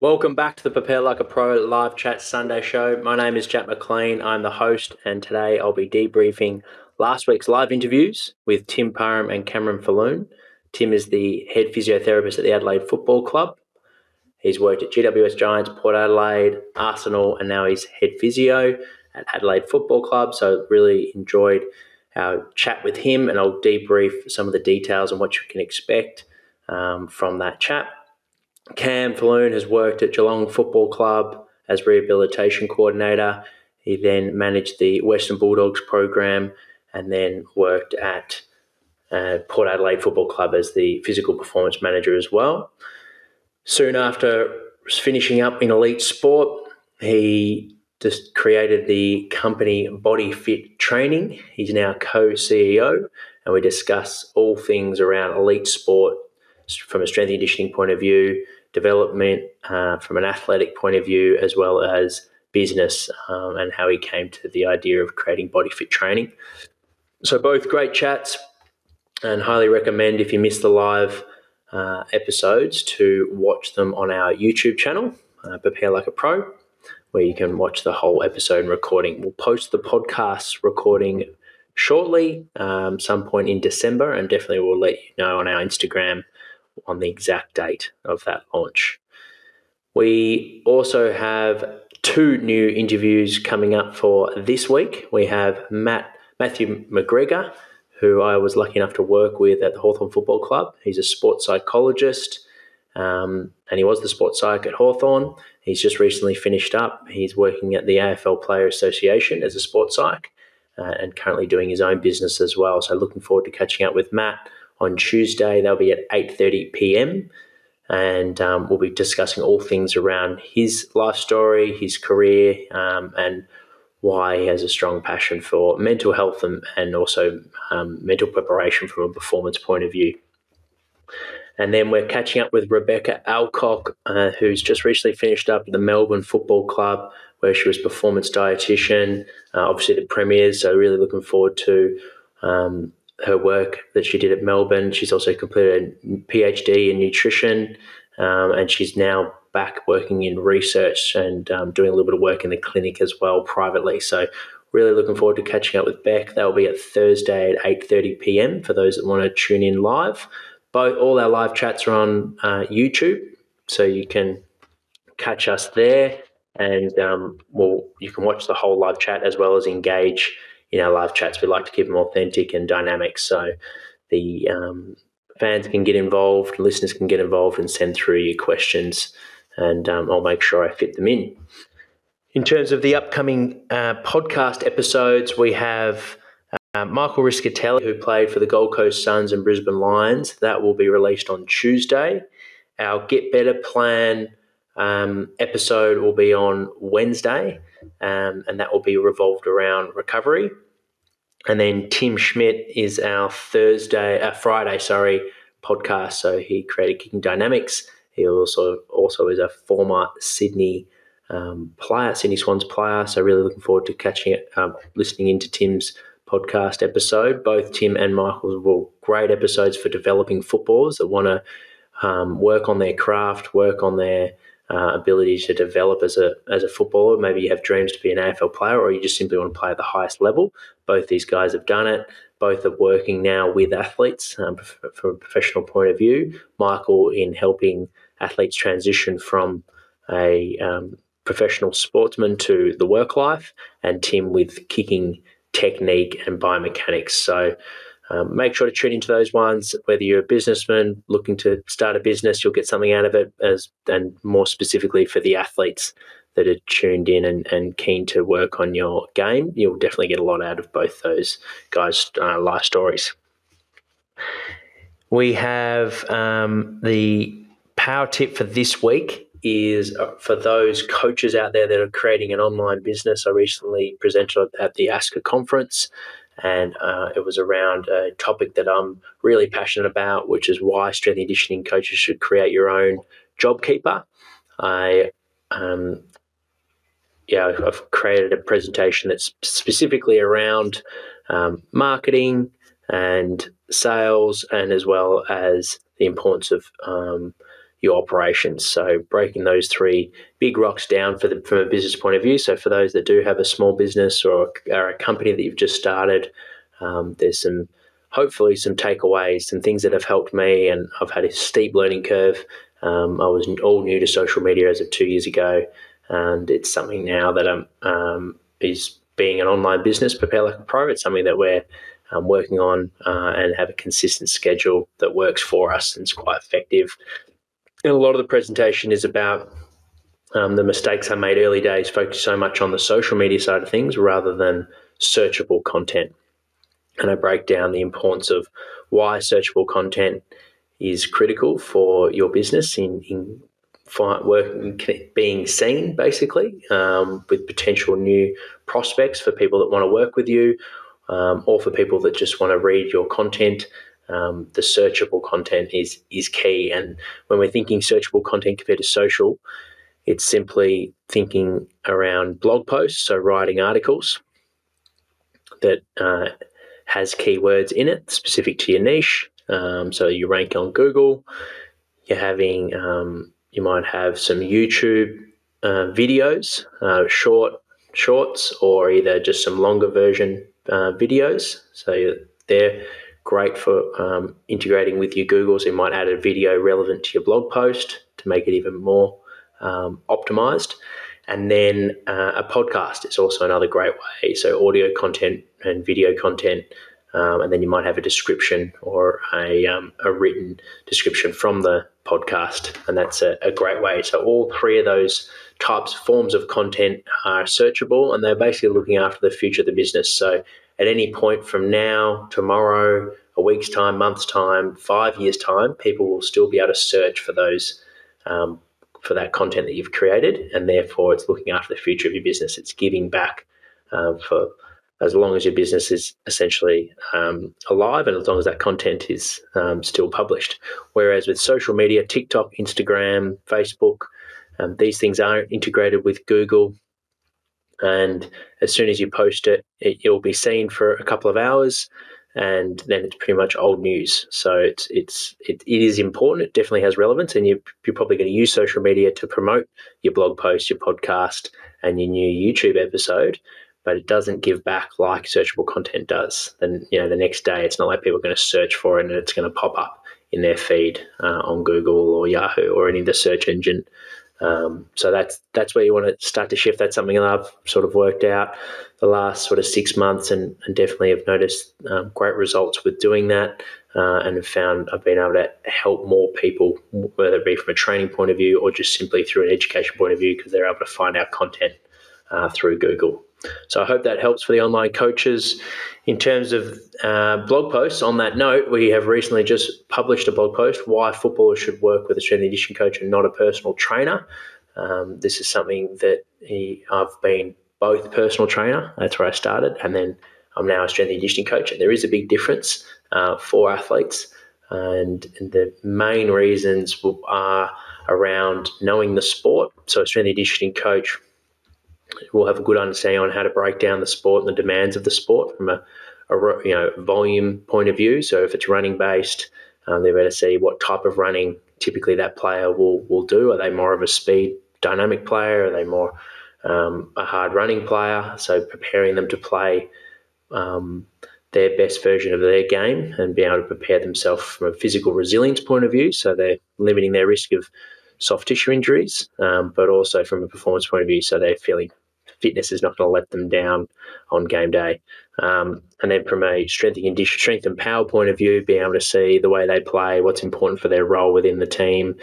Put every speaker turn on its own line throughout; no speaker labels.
Welcome back to the Prepare Like a Pro live chat Sunday show. My name is Jack McLean. I'm the host, and today I'll be debriefing last week's live interviews with Tim Parham and Cameron Falloon. Tim is the head physiotherapist at the Adelaide Football Club. He's worked at GWS Giants, Port Adelaide, Arsenal, and now he's head physio at Adelaide Football Club. So really enjoyed our chat with him, and I'll debrief some of the details and what you can expect um, from that chat. Cam Falloon has worked at Geelong Football Club as rehabilitation coordinator. He then managed the Western Bulldogs program and then worked at uh, Port Adelaide Football Club as the physical performance manager as well. Soon after finishing up in elite sport, he just created the company Body Fit Training. He's now co CEO, and we discuss all things around elite sport from a strength and conditioning point of view, development uh, from an athletic point of view, as well as business um, and how he came to the idea of creating body fit training. So, both great chats, and highly recommend if you missed the live uh, episodes to watch them on our YouTube channel, uh, Prepare Like a Pro, where you can watch the whole episode and recording. We'll post the podcast recording shortly, um, some point in December, and definitely we'll let you know on our Instagram on the exact date of that launch. We also have two new interviews coming up for this week. We have Matt Matthew McGregor, who I was lucky enough to work with at the Hawthorn Football Club. He's a sports psychologist, um, and he was the sports psych at Hawthorn. He's just recently finished up. He's working at the AFL Player Association as a sports psych, uh, and currently doing his own business as well. So looking forward to catching up with Matt on Tuesday. They'll be at 8.30 p.m. And um, we'll be discussing all things around his life story, his career, um, and why he has a strong passion for mental health and, and also um, mental preparation from a performance point of view. And then we're catching up with Rebecca Alcock, uh, who's just recently finished up at the Melbourne Football Club, where she was performance dietitian, uh, obviously the premiers. So really looking forward to um, her work that she did at Melbourne. She's also completed a PhD in nutrition, um, and she's now back working in research and um, doing a little bit of work in the clinic as well privately. So really looking forward to catching up with Beck. That'll be at Thursday at 8.30 p.m. for those that want to tune in live. Both All our live chats are on uh, YouTube, so you can catch us there and um, well, you can watch the whole live chat as well as engage in our live chats. We like to keep them authentic and dynamic so the um, fans can get involved, listeners can get involved and send through your questions, and um, I'll make sure I fit them in. In terms of the upcoming uh, podcast episodes, we have uh, Michael Rischitelli, who played for the Gold Coast Suns and Brisbane Lions. That will be released on Tuesday. Our Get Better Plan um, episode will be on Wednesday, um, and that will be revolved around recovery. And then Tim Schmidt is our Thursday, uh, Friday, sorry, podcast. So he created Kicking Dynamics. He also also is a former Sydney um, player, Sydney Swans player. So really looking forward to catching it, um, listening into Tim's podcast episode. Both Tim and Michael were great episodes for developing footballers that want to um, work on their craft, work on their uh, ability to develop as a as a footballer. Maybe you have dreams to be an AFL player, or you just simply want to play at the highest level. Both these guys have done it. Both are working now with athletes um, from a professional point of view. Michael in helping athletes transition from a um, professional sportsman to the work life, and Tim with kicking technique and biomechanics. So um, make sure to tune into those ones. Whether you're a businessman looking to start a business, you'll get something out of it, as and more specifically for the athletes that are tuned in and, and keen to work on your game, you'll definitely get a lot out of both those guys' uh, life stories. We have um, the power tip for this week is uh, for those coaches out there that are creating an online business. I recently presented at the ASCA conference and uh, it was around a topic that I'm really passionate about, which is why strength and conditioning coaches should create your own job keeper. I, um, yeah, I've created a presentation that's specifically around um, marketing and sales, and as well as the importance of um, your operations. So breaking those three big rocks down for the, from a business point of view. So for those that do have a small business or, are a company that you've just started, um, there's some hopefully some takeaways, some things that have helped me. And I've had a steep learning curve. Um, I was all new to social media as of two years ago, and it's something now that I'm um, is being an online business, prepare like a pro. It's something that we're um, working on uh, and have a consistent schedule that works for us and is quite effective. And a lot of the presentation is about um, the mistakes I made early days, focused so much on the social media side of things rather than searchable content. And I break down the importance of why searchable content is critical for your business in, in being seen, basically, um, with potential new prospects for people that want to work with you um, or for people that just want to read your content. Um, the searchable content is is key. And when we're thinking searchable content compared to social, it's simply thinking around blog posts, so writing articles that uh, has keywords in it specific to your niche. Um, so you rank on Google. You're having um, you might have some YouTube uh, videos, uh, short shorts, or either just some longer version uh, videos. So they're great for um, integrating with your Google. So you might add a video relevant to your blog post to make it even more um, optimized. And then uh, a podcast is also another great way. So audio content and video content. Um, and then you might have a description or a, um, a written description from the podcast. And that's a, a great way. So all three of those types, forms of content are searchable and they're basically looking after the future of the business. So at any point from now, tomorrow, a week's time, month's time, five years' time, people will still be able to search for those um, for that content that you've created, and therefore it's looking after the future of your business. It's giving back um, for as long as your business is essentially um, alive and as long as that content is um, still published. Whereas with social media, TikTok, Instagram, Facebook, um, these things aren't integrated with Google. And as soon as you post it, it, will be seen for a couple of hours and then it's pretty much old news. So it's it's it, it is important. It definitely has relevance, and you, you're probably going to use social media to promote your blog post, your podcast, and your new YouTube episode. But it doesn't give back like searchable content does. Then you know the next day, it's not like people are going to search for it and it's going to pop up in their feed uh, on Google or Yahoo or any of the search engine um, so that's that's where you want to start to shift. That's something that I've sort of worked out the last sort of six months, and, and definitely have noticed um, great results with doing that, uh, and have found I've been able to help more people, whether it be from a training point of view or just simply through an education point of view, because they're able to find our content uh, through Google. So I hope that helps for the online coaches. In terms of uh, blog posts, on that note, we have recently just published a blog post why footballers should work with a strength and conditioning coach and not a personal trainer. Um, this is something that he, I've been both a personal trainer, that's where I started, and then I'm now a strength and conditioning coach. And there is a big difference uh, for athletes. And, and the main reasons are around knowing the sport. So, a strength and conditioning coach will have a good understanding on how to break down the sport and the demands of the sport from a, a you know volume point of view. So if it's running based, um, they're able to see what type of running typically that player will will do. Are they more of a speed dynamic player? Are they more um, a hard running player? So preparing them to play um, their best version of their game and be able to prepare themselves from a physical resilience point of view. So they're limiting their risk of soft tissue injuries, um, but also from a performance point of view, so they're feeling fitness is not going to let them down on game day. Um, and then from a strength and condition, strength and power point of view, being able to see the way they play, what's important for their role within the team,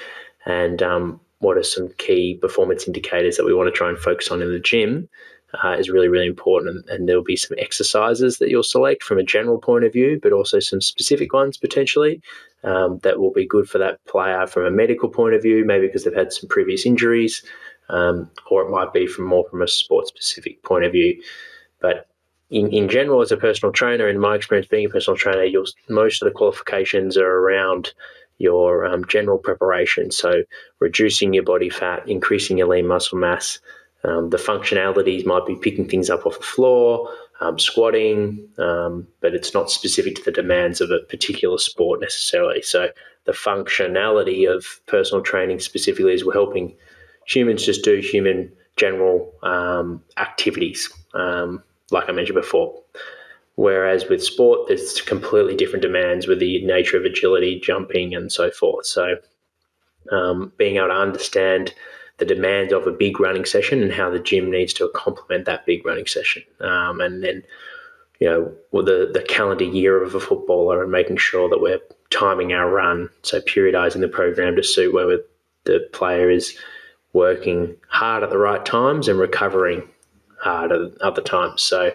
and um, what are some key performance indicators that we want to try and focus on in the gym. Uh, is really, really important. And, and, there'll be some exercises that you'll select from a general point of view, but also some specific ones potentially um, that will be good for that player from a medical point of view, maybe because they've had some previous injuries, um, or it might be from more from a sport specific point of view. But in, in general, as a personal trainer, in my experience being a personal trainer, most of the qualifications are around your um, general preparation. So, reducing your body fat, increasing your lean muscle mass. Um, the functionalities might be picking things up off the floor, um, squatting, um, but it's not specific to the demands of a particular sport necessarily. So the functionality of personal training specifically is we're helping humans just do human general um, activities, um, like I mentioned before. Whereas with sport, there's completely different demands with the nature of agility, jumping, and so forth. So um, being able to understand the demands of a big running session and how the gym needs to complement that big running session. Um, and then, you know, the, the calendar year of a footballer and making sure that we're timing our run, so periodizing the program to suit where the player is working hard at the right times and recovering hard at other times. So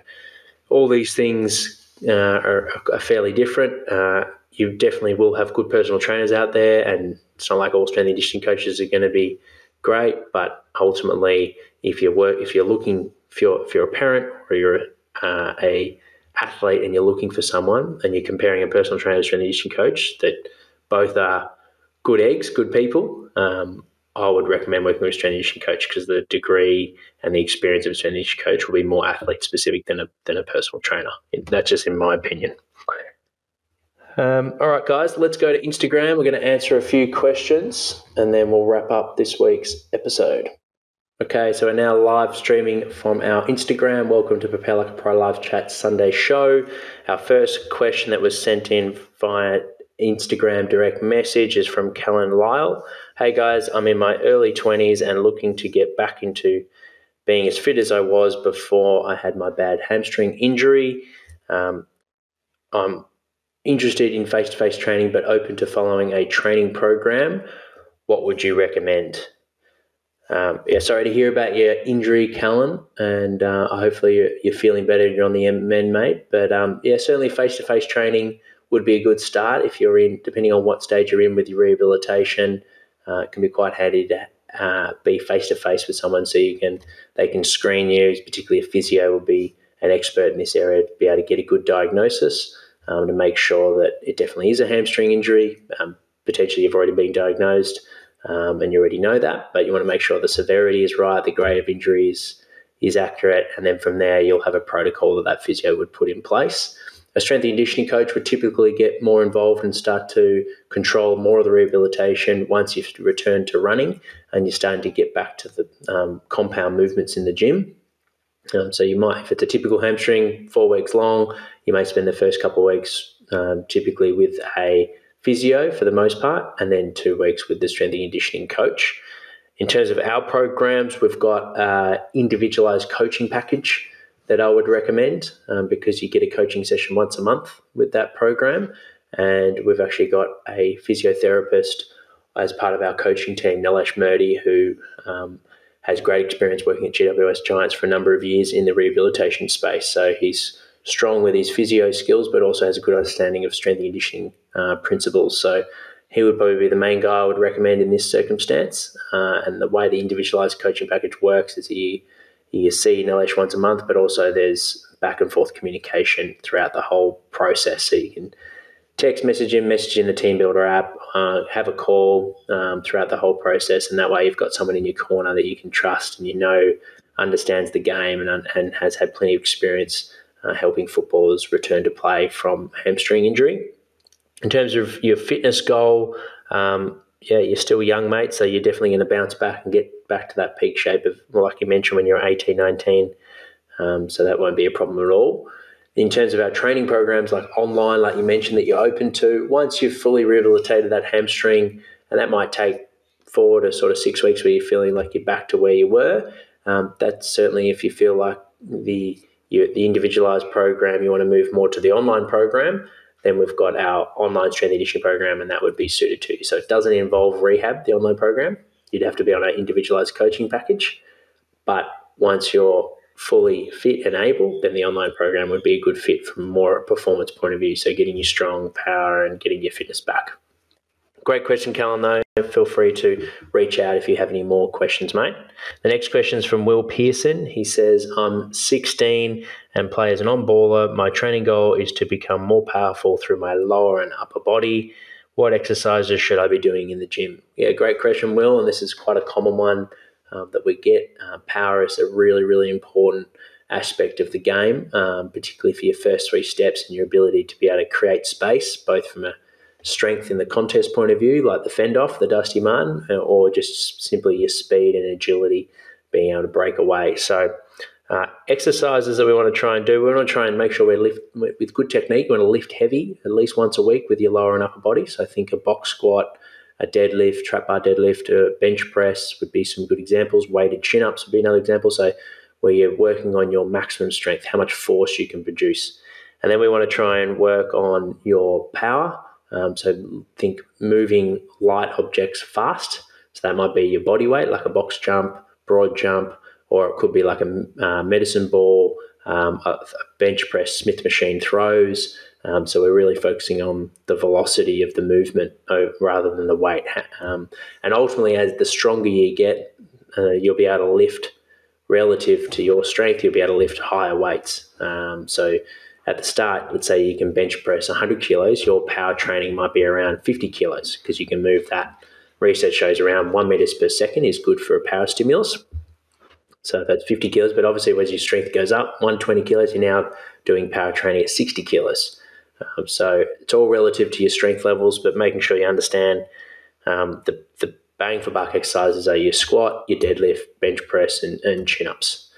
all these things uh, are, are, fairly different. Uh, you definitely will have good personal trainers out there, and it's not like all strength and conditioning coaches are going to be great, but ultimately, if you work, if you're looking, if you're if you're a parent or you're uh, a athlete and you're looking for someone and you're comparing a personal trainer to an nutrition coach that both are good eggs, good people, um, I would recommend working with a strength conditioning coach because the degree and the experience of a strength conditioning coach will be more athlete specific than a than a personal trainer. That's just in my opinion. Um, all right, guys, let's go to Instagram. We're going to answer a few questions and then we'll wrap up this week's episode. Okay, so we're now live streaming from our Instagram. Welcome to Prepare Like a Pro Live Chat Sunday show. Our first question that was sent in via Instagram direct message is from Kellen Lyle. Hey guys, I'm in my early 20s and looking to get back into being as fit as I was before I had my bad hamstring injury. Um, I'm interested in face to face training but open to following a training program, what would you recommend? Um, yeah, sorry to hear about your injury, Callum, and uh, hopefully you're, you're, feeling better. You're on the mend, mate. But um, yeah, certainly face to face training would be a good start if you're in, depending on what stage you're in with your rehabilitation. Uh, it can be quite handy to uh, be face to face with someone so you can they can screen you. Particularly a physio will be an expert in this area to be able to get a good diagnosis um, to make sure that it definitely is a hamstring injury. Um, potentially, you've already been diagnosed um, and you already know that, but you want to make sure the severity is right, the grade of injury is, is accurate, and then from there, you'll have a protocol that that physio would put in place. A strength and conditioning coach would typically get more involved and start to control more of the rehabilitation once you've returned to running and you're starting to get back to the um, compound movements in the gym. Um, so you might, if it's a typical hamstring, four weeks long, you may spend the first couple of weeks um, typically with a physio for the most part, and then two weeks with the strength and conditioning coach. In terms of our programs, we've got an individualized coaching package that I would recommend um, because you get a coaching session once a month with that program. And we've actually got a physiotherapist as part of our coaching team, Nilesh Murdy, who um, has great experience working at GWS Giants for a number of years in the rehabilitation space. So he's strong with his physio skills, but also has a good understanding of strength and conditioning uh, principles. So he would probably be the main guy I would recommend in this circumstance. Uh, and the way the individualized coaching package works is you, you see Nilesh once a month, but also there's back and forth communication throughout the whole process. So you can text messaging, messaging the TeamBuildr app, uh, have a call um, throughout the whole process, and that way you've got someone in your corner that you can trust and you know understands the game and, and has had plenty of experience uh, helping footballers return to play from hamstring injury. In terms of your fitness goal, um, yeah, you're still young, mate, so you're definitely going to bounce back and get back to that peak shape of, like you mentioned, when you're 18, 19. Um, so that won't be a problem at all in terms of our training programs, like online, like you mentioned, that you're open to, once you've fully rehabilitated that hamstring, and that might take four to sort of six weeks where you're feeling like you're back to where you were. Um, that's certainly if you feel like the you, the individualized program, you want to move more to the online program, then we've got our online strength and program, and that would be suited to you. So it doesn't involve rehab, the online program. You'd have to be on an individualized coaching package. But once you're fully fit and able, then the online program would be a good fit from more performance point of view. So getting you strong power and getting your fitness back. Great question, Callan, though. Feel free to reach out if you have any more questions, mate. The next question is from Will Pearson. He says, I'm 16 and play as an on baller. My training goal is to become more powerful through my lower and upper body. What exercises should I be doing in the gym? Yeah, great question, Will. And this is quite a common one um, that we get. Uh, power is a really, really important aspect of the game, um, particularly for your first three steps and your ability to be able to create space, both from a strength in the contest point of view, like the fend off, the Dusty Martin, uh, or just simply your speed and agility being able to break away. So, uh, exercises that we want to try and do, we want to try and make sure we're lift with good technique. We want to lift heavy at least once a week with your lower and upper body. So, I think a box squat, a deadlift, trap bar deadlift, a bench press would be some good examples. Weighted chin ups would be another example. So, where you're working on your maximum strength, how much force you can produce. And then we want to try and work on your power. Um, so, think moving light objects fast. So, that might be your body weight, like a box jump, broad jump, or it could be like a uh, medicine ball, um, a, a, bench press, Smith machine throws. Um, so we're really focusing on the velocity of the movement rather than the weight. Um, and ultimately, as the stronger you get, uh, you'll be able to lift relative to your strength. You'll be able to lift higher weights. Um, so at the start, let's say you can bench press 100 kilos, your power training might be around 50 kilos because you can move that. Research shows around one meters per second is good for a power stimulus. So that's 50 kilos, but obviously as your strength goes up, 120 kilos, you're now doing power training at 60 kilos. Um, so it's all relative to your strength levels, but making sure you understand um, the, the bang for buck exercises are your squat, your deadlift, bench press, and, and chin ups.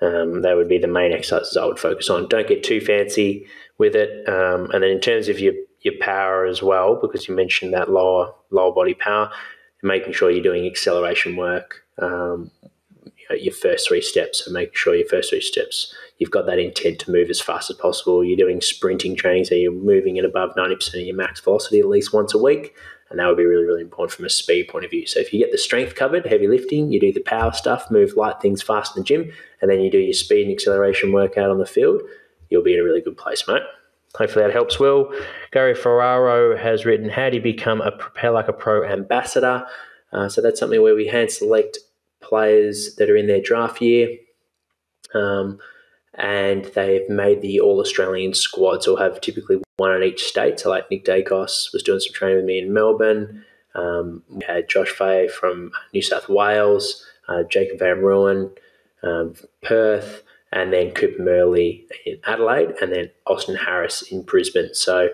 Um, that would be the main exercises I would focus on. Don't get too fancy with it. Um, and then in terms of your, your power as well, because you mentioned that lower lower body power, making sure you're doing acceleration work, um, your first three steps. So make sure your first three steps, you've got that intent to move as fast as possible. You're doing sprinting training, so you're moving at above 90% of your max velocity at least once a week. And that would be really, really important from a speed point of view. So if you get the strength covered, heavy lifting, you do the power stuff, move light things fast in the gym, and then you do your speed and acceleration workout on the field, you'll be in a really good place, mate. Hopefully that helps. Will Gary Ferraro has written, "How do you become a prepare like a pro ambassador?" Uh, so that's something where we hand select players that are in their draft year. Um, and they've made the All Australian squad. So we'll have typically one in each state. So, like Nick Daicos was doing some training with me in Melbourne. Um, we had Josh Fahey from New South Wales, uh, Jacob Van Rooyen, um, Perth, and then Cooper Murley in Adelaide, and then Austin Harris in Brisbane. So,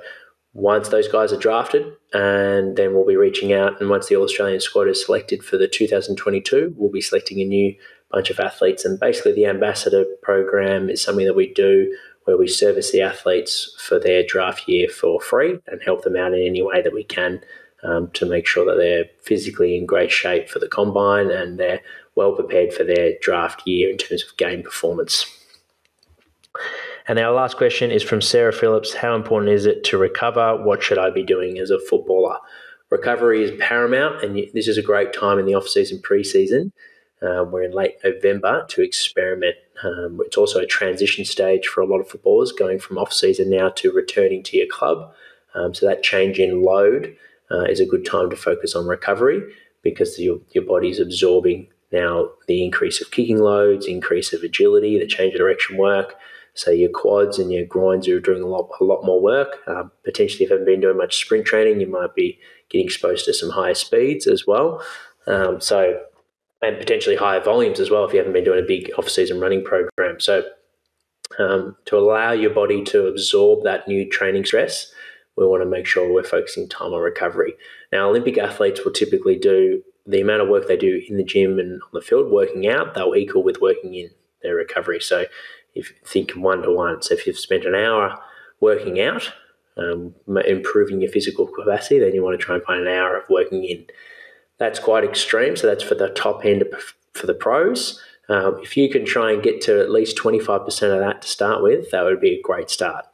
once those guys are drafted, and then we'll be reaching out. And once the All Australian squad is selected for the 2022, we'll be selecting a new bunch of athletes. And basically, the ambassador program is something that we do where we service the athletes for their draft year for free and help them out in any way that we can um, to make sure that they're physically in great shape for the combine and they're well prepared for their draft year in terms of game performance. And our last question is from Sarah Phillips How important is it to recover? What should I be doing as a footballer? Recovery is paramount, and this is a great time in the off season pre season. Um, we're in late November to experiment. Um, it's also a transition stage for a lot of footballers going from off season now to returning to your club. Um, so that change in load uh, is a good time to focus on recovery because your, your body's absorbing now the increase of kicking loads, increase of agility, the change of direction work. So your quads and your groins are doing a lot, a lot more work. Um, potentially, if you haven't been doing much sprint training, you might be getting exposed to some higher speeds as well. Um, so, and potentially higher volumes as well if you haven't been doing a big off-season running program. So, um, to allow your body to absorb that new training stress, we want to make sure we're focusing time on recovery. Now, Olympic athletes will typically do the amount of work they do in the gym and on the field working out, they'll equal with working in their recovery. So if think one to one. So if you've spent an hour working out, um, improving your physical capacity, then you want to try and find an hour of working in. That's quite extreme. So that's for the top end for the pros. Um, if you can try and get to at least 25% of that to start with, that would be a great start.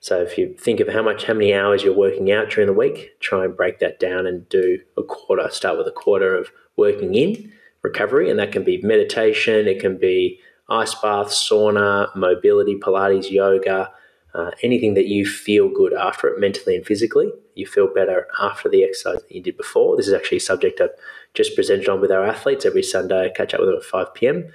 So if you think of how much, how many hours you're working out during the week, try and break that down and do a quarter. Start with a quarter of working in recovery, and that can be meditation, it can be ice bath, sauna, mobility, Pilates, yoga, uh, anything that you feel good after it mentally and physically. You feel better after the exercise that you did before. This is actually a subject I've just presented on with our athletes every Sunday. I catch up with them at 5 p.m.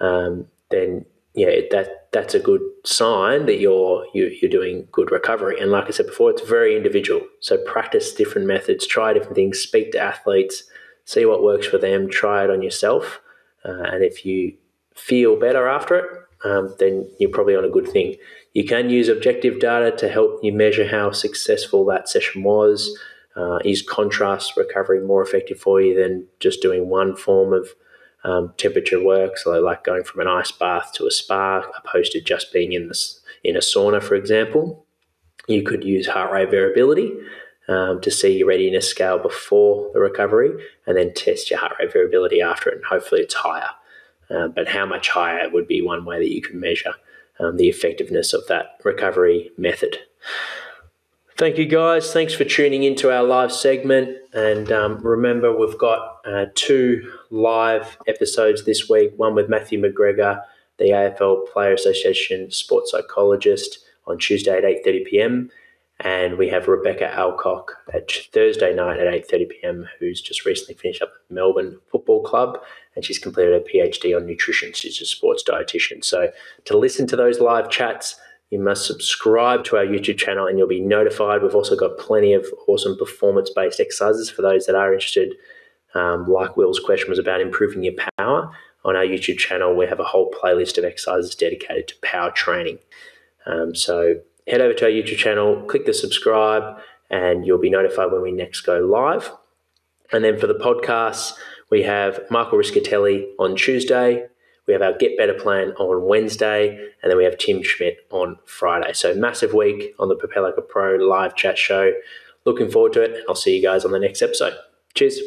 Um, then yeah, that that's a good sign that you're you, you're doing good recovery. And like I said before, it's very individual. So practice different methods, try different things, speak to athletes, see what works for them, try it on yourself. Uh, and if you feel better after it, um, then you're probably on a good thing. You can use objective data to help you measure how successful that session was. Uh, is contrast recovery more effective for you than just doing one form of um, temperature work? So, like going from an ice bath to a spa, opposed to just being in this in a sauna, for example. You could use heart rate variability um, to see your readiness scale before the recovery, and then test your heart rate variability after it, and hopefully it's higher. Uh, but how much higher would be one way that you can measure um, the effectiveness of that recovery method. Thank you, guys. Thanks for tuning into our live segment. And um, remember, we've got uh, two live episodes this week one with Matthew McGregor, the AFL Player Association sports psychologist, on Tuesday at 8.30 p.m and we have Rebecca Alcock at Thursday night at 8:30 p.m. who's just recently finished up at Melbourne Football Club and she's completed a PhD on nutrition. She's a sports dietitian. So to listen to those live chats, you must subscribe to our YouTube channel and you'll be notified. We've also got plenty of awesome performance-based exercises for those that are interested. Um, like Will's question was about improving your power. On our YouTube channel, we have a whole playlist of exercises dedicated to power training. Um, so head over to our YouTube channel, click the subscribe, and you'll be notified when we next go live. And then for the podcasts, we have Michael Rischitelli on Tuesday. We have our Get Better plan on Wednesday, and then we have Tim Schmidt on Friday. So massive week on the Prepare Like a Pro live chat show. Looking forward to it, and I'll see you guys on the next episode. Cheers.